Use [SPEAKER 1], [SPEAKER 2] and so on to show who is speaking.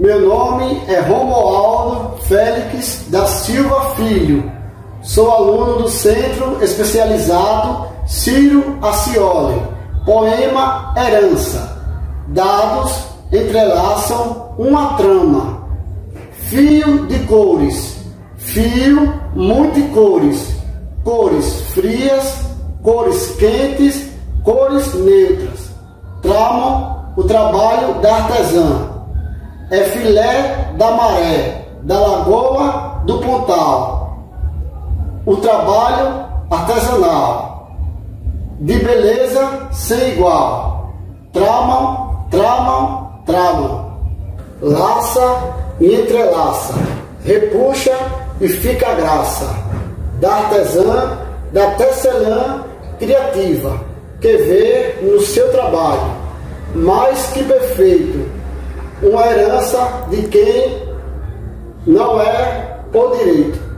[SPEAKER 1] Meu nome é Romualdo Félix da Silva Filho. Sou aluno do Centro Especializado Ciro Acioli. Poema Herança. Dados entrelaçam uma trama. Fio de cores. Fio multicores. Cores frias, cores quentes, cores neutras. Tramam o trabalho da artesã. É filé da maré, da lagoa do pontal. O trabalho artesanal, de beleza sem igual. Tramam, tramam, tramam. Laça e entrelaça, repuxa e fica graça. Da artesã, da tecelã criativa, que vê no seu trabalho, mais que perfeito, uma herança de quem não é por direito.